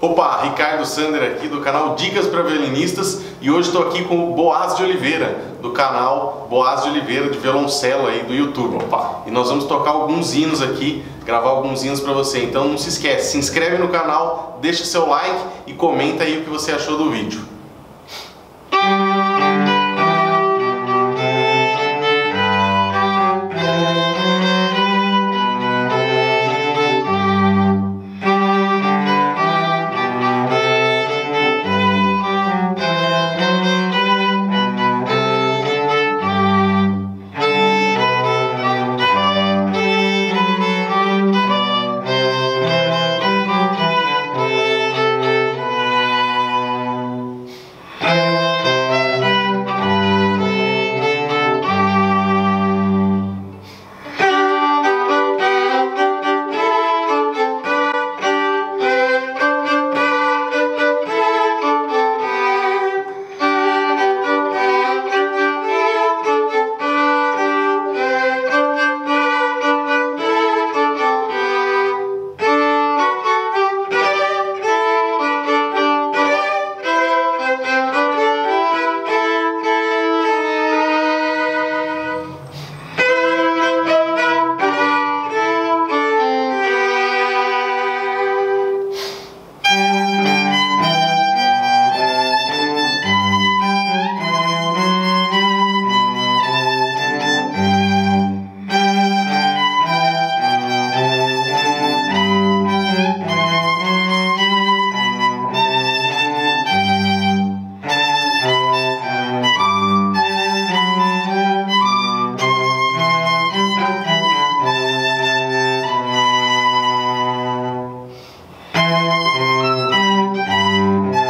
Opa, Ricardo Sander aqui do canal Dicas para Violinistas e hoje estou aqui com o Boaz de Oliveira, do canal Boaz de Oliveira de violoncelo aí do YouTube. Opa. E nós vamos tocar alguns hinos aqui, gravar alguns hinos para você. Então não se esquece, se inscreve no canal, deixa seu like e comenta aí o que você achou do vídeo. Thank you.